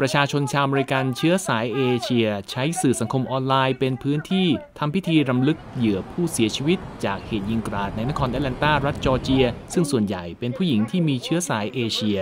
ประชาชนชาวอเมริกันเชื้อสายเอเชีย ใช้สื่อสังคมออนไลน์เป็นพื้นที่ทำพิธีรำลึกเหยื่อผู้เสียชีวิต จากเหตุยิงกราดในนครแอตแลนตารัฐจอร์เจีย ซึ่งส่วนใหญ่เป็นผู้หญิงที่มีเชื้อสายเอเชีย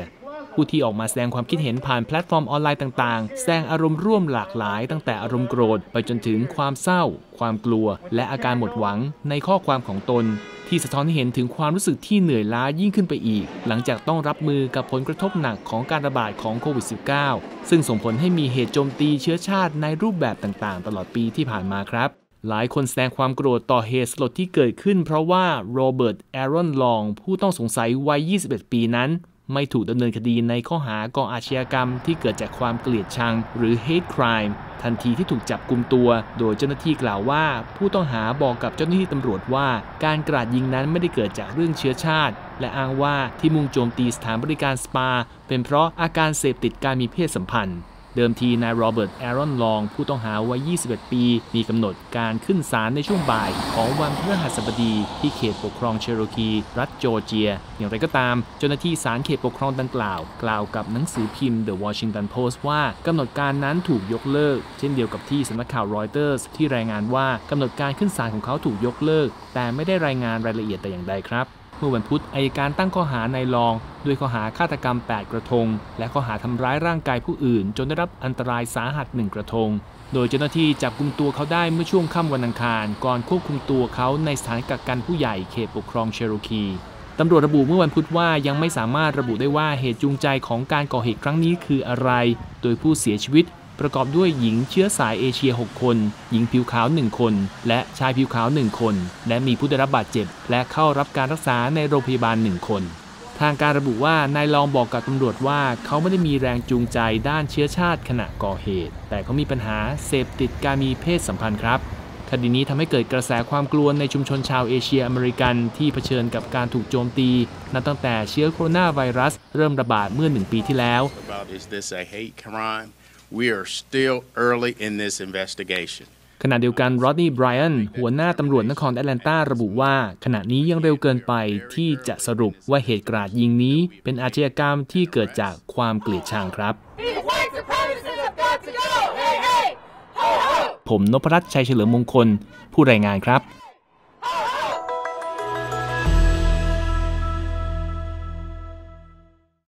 ผู้ที่ออกมาแสดงความคิดเห็นผ่านแพลตฟอร์มออนไลน์ต่างๆ แสดงอารมณ์ร่วมหลากหลาย ตั้งแต่อารมณ์โกรธ ไปจนถึงความเศร้า ความกลัว และอาการหมดหวังในข้อความของตน ที่สะท้อนให้เห็นถึงความรู้สึกที่เหนื่อยล้ายิ่งขึ้นไปอีก หลังจากต้องรับมือกับผลกระทบหนักของการระบาดของโควิด -19 ซึ่งส่งผลให้มีเหตุโจมตีเชื้อชาติในรูปแบบต่างๆ ตลอดปีที่ผ่านมาครับ หลายคนแสดงความโกรธต่อเหตุสลดที่เกิดขึ้น เพราะว่าโรเบิร์ตแอรอนลอง ผู้ต้องสงสัยวัย 21 ปีนั้น ไม่ถูกดำเนินคดีในข้อหาก่ออาชญากรรมที่เกิดจากความเกลียดชัง หรือ hate crime ทันทีที่ถูกจับกลุ่มตัว โดยเจ้าหน้าที่กล่าวว่า ผู้ต้องหาบอกกับเจ้าหน้าที่ตำรวจว่า การกราดยิงนั้นไม่ได้เกิดจากเรื่องเชื้อชาติ และอ้างว่าที่มุ่งโจมตีสถานบริการสปา เป็นเพราะอาการเสพติดการมีเพศสัมพันธ์ เดิมทีนายโรเบิร์ตแอรอนลองผู้ต้องหาวัย 21 ปี มีกำหนดการขึ้นศาลในช่วงบ่าย ของวันพฤหัสบดีที่เขตปกครองเชโรคีรัฐจอร์เจีย อย่างไรก็ตาม เจ้าหน้าที่ศาลเขตปกครองดังกล่าว กล่าวกับหนังสือพิมพ์ The Washington Post ว่ากำหนดการนั้นถูกยกเลิก เช่นเดียวกับที่สำนักข่าวรอยเตอร์สที่รายงานว่ากำหนดการขึ้นศาลของเขาถูกยกเลิก แต่ไม่ได้รายงานรายละเอียดแต่อย่างใดครับ เมื่อวันพุธอายการตั้งข้อหานายลอง ด้วยข้อหาฆาตกรรม 8 กระทง และข้อหาทำร้ายร่างกายผู้อื่น จนได้รับอันตรายสาหัส1กระทง โดยเจ้าหน้าที่จับกุมตัวเขาได้เมื่อช่วงค่ำวันอังคาร ก่อนควบคุมตัวเขาในสถานกักกันผู้ใหญ่เขตปกครองเชโรคีตำรวจระบุเมื่อวันพุธว่ายังไม่สามารถระบุได้ว่าเหตุจูงใจของการก่อเหตุครั้งนี้คืออะไร โดยผู้เสียชีวิต ประกอบด้วยหญิงเชื้อสายเอเชีย 6 คน หญิงผิวขาว 1 คน และชายผิวขาว 1 คน และมีผู้ได้รับบาดเจ็บ และเข้ารับการรักษาในโรงพยาบาล 1 คน ทางการระบุว่านายลองบอกกับตำรวจว่าเขาไม่ได้มีแรงจูงใจด้านเชื้อชาติขณะก่อเหตุ แต่เขามีปัญหาเสพติดการมีเพศสัมพันธ์ครับคดีนี้ทำให้เกิดกระแสความกลัวในชุมชนชาวเอเชียอเมริกันที่เผชิญกับการถูกโจมตี นับตั้งแต่เชื้อโคโรนาไวรัส เริ่มระบาดเมื่อหนึ่งปีที่แล้ว about is this a hate crime? We are still early in this investigation. ขณะเดียวกันโรดนีย์ไบรอันหัวหน้าตำรวจนครแอตแลนตาระบุว่า ขณะนี้ยังเร็วเกินไปที่จะสรุปว่าเหตุกราดยิงนี้ เป็นอาชญากรรมที่เกิดจากความเกลียดชังครับ These white supremacists have got to go. Hey, hey, ho, ho. ผมนพรัตน์ชัยเฉลิมมงคล ผู้รายงานครับ